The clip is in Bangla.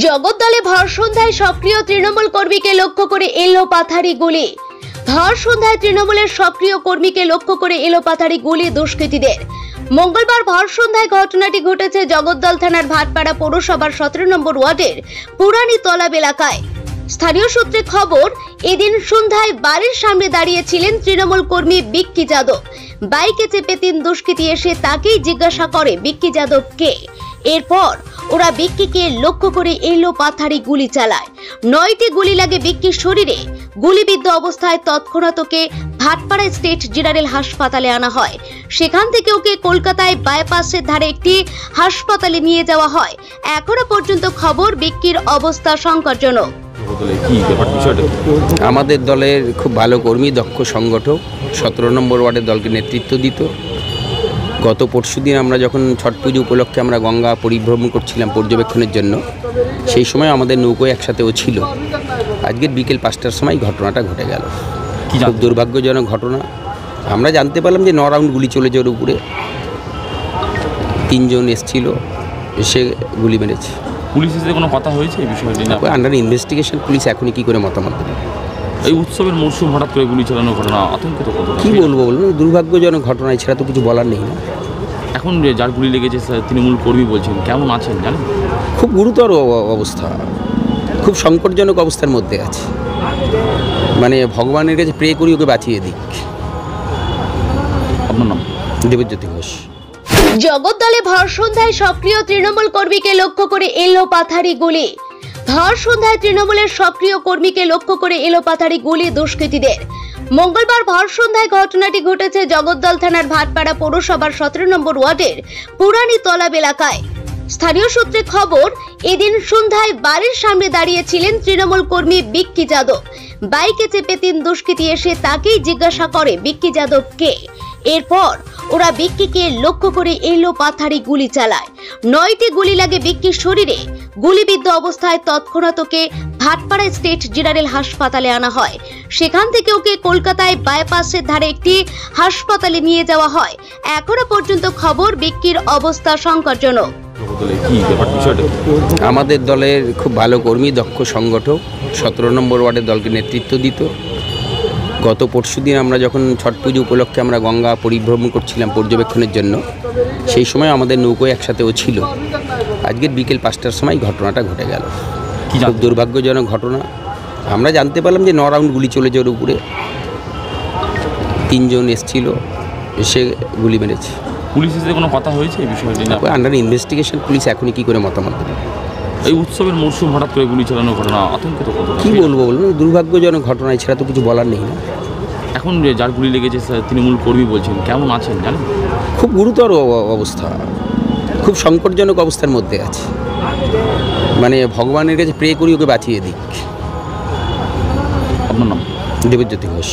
জগদ্দলে ভর সন্ধ্যায় সক্রিয় তৃণমূল কর্মীকে লক্ষ্য করে এলো পাথারি গুলি। ভর সন্ধ্যায় তৃণমূলের সক্রিয় কর্মীকে লক্ষ্য করে এলো পাথারি গুলি দুষ্কৃতীদের। মঙ্গলবার ভর সন্ধ্যায় ঘটনাটি ঘটেছে জগদ্দল থানার ভাটপাড়া পৌরসভার সতেরো নম্বর ওয়ার্ডের পুরানি তলাব এলাকায়। স্থানীয় সূত্রে খবর, এদিন সন্ধ্যায় বাড়ির সামনে দাঁড়িয়েছিলেন তৃণমূল কর্মী বিক্কি যাদব। বাইকে চেপে তিন দুষ্কৃতী এসে তাকেই জিজ্ঞাসা করে বিক্কি যাদব কে এরপর ওরা বিক্কিকে লক্ষ্য করে এলো পাথারি গুলি চালায়। নয়টি গুলি লাগে বিক্কির শরীরে। গুলিবিদ্ধ অবস্থায় তৎক্ষণাৎ ওকে ভাটপাড়া স্টেট জেনারেল হাসপাতালে আনা হয়। সেখান থেকে ওকে কলকাতায় বাইপাসের ধারে একটি হাসপাতালে নিয়ে যাওয়া হয়। এখনও পর্যন্ত খবর বিক্কির অবস্থা সংকটজনক? আমাদের দলের খুব ভালো কর্মী দক্ষ সংগঠক সতেরো নম্বর ওয়ার্ডের দলকে নেতৃত্ব দিত। গত পরশু দিন আমরা যখন ছট পুজো উপলক্ষে আমরা গঙ্গা পরিভ্রমণ করছিলাম পর্যবেক্ষণের জন্য সেই সময় আমাদের নৌকোয় একসাথেও ছিল। আজকের বিকেল পাঁচটার সময় ঘটনাটা ঘটে গেল। খুব দুর্ভাগ্যজনক ঘটনা। আমরা জানতে পারলাম যে ন রাউন্ড গুলি চলেছে ওর উপরে তিনজন এসছিল এসে গুলি মেরেছে। পুলিশের সাথে কোনো কথা হয়েছে এই বিষয়টি আন্ডার ইনভেস্টিগেশন পুলিশ এখনই কী করে মতামত দেবে? এই উৎসবের মরশুম হঠাৎ করে গুলি চালানোর ঘটনা আতঙ্কিত কত কি বলব বলুন? দুর্ভাগ্যজনক ঘটনা এছাড়া তো কিছু বলার নেই না। এখন যে যার গুলি লেগেছে তৃণমূল কর্মী বলছেন কেমন আছেন জানেন? খুব গুরুতর অবস্থা। খুব সংকটজনক অবস্থার মধ্যে আছে। মানে ভগবানের কাছে প্রে করি ওকে বাঁচিয়ে দিক। আপনার নাম? দেবজ্যোতি ঘোষ। জগদ্দলে ভর সন্ধ্যায় সক্রিয় তৃণমূল কর্মীকে লক্ষ্য করে এলো পাথারি গুলি। ভর সন্ধ্যায় তৃণমূলের সক্রিয় কর্মীকে লক্ষ্য করে এলো পাথারি গুলি দুষ্কৃতীদের। মঙ্গলবার ভর সন্ধ্যায় ঘটনাটি ঘটেছে জগদ্দল থানার ভাটপাড়া পৌরসভার সতেরো নম্বর ওয়ার্ডের পুরানি তলাব এলাকায়। স্থানীয় সূত্রে খবর, এদিন সন্ধ্যায় বাড়ির সামনে দাঁড়িয়েছিলেন তৃণমূল কর্মী বিক্কি যাদব। বাইকে চেপে তিন দুষ্কৃতী এসে তাকেই জিজ্ঞাসা করে বিক্কি যাদব কে। এরপর ওরা বিক্কিকে লক্ষ্য করে এলো পাথারি গুলি চালায়। নয়টি গুলি লাগে বিক্কির শরীরে। গুলিবিদ্ধ অবস্থায় তৎক্ষণাৎ ওকে ভাটপাড়া স্টেট জেনারেল হাসপাতালে আনা হয়। সেখান থেকে ওকে কলকাতায় বাইপাসের ধারে একটি হাসপাতালে নিয়ে যাওয়া হয়। এখনও পর্যন্ত খবর বিক্কির অবস্থা সংকটজনক? আমাদের দলের খুব ভালো কর্মী দক্ষ সংগঠক সতেরো নম্বর ওয়ার্ডের দলকে নেতৃত্ব দিত। গত পরশুদিন আমরা যখন ছট পুজো উপলক্ষে আমরা গঙ্গা পরিভ্রমণ করছিলাম পর্যবেক্ষণের জন্য সেই সময় আমাদের নৌকোয় একসাথে ও ছিল। আজকের বিকেল পাঁচটার সময় ঘটনাটা ঘটে গেল। কি খুব দুর্ভাগ্যজনক ঘটনা। আমরা জানতে পারলাম যে ন রাউন্ড গুলি চলেছে ওর উপরে। তিনজন এসছিল এসে গুলি মেরেছে। পুলিশের সাথে কোনো কথা হয়েছে এই বিষয়টি না আন্ডার ইনভেস্টিগেশন পুলিশ এখনই কী করে মতামত দেবে? এই উৎসবের মরশুম হঠাৎ করে গুলি চালানোর ঘটনা আতঙ্কিত কত কি বলব বলুন দুর্ভাগ্যজনক ঘটনা এছাড়া তো কিছু বলার নেই না। এখন যে যার গুলি লেগেছে তৃণমূল কর্মী বলছেন কেমন আছেন জানেন? খুব গুরুতর অবস্থা। খুব সংকটজনক অবস্থার মধ্যে আছে। মানে ভগবানের কাছে প্রে করি ওকে বাঁচিয়ে দিক। আপনার নাম? দেবজ্যোতি ঘোষ।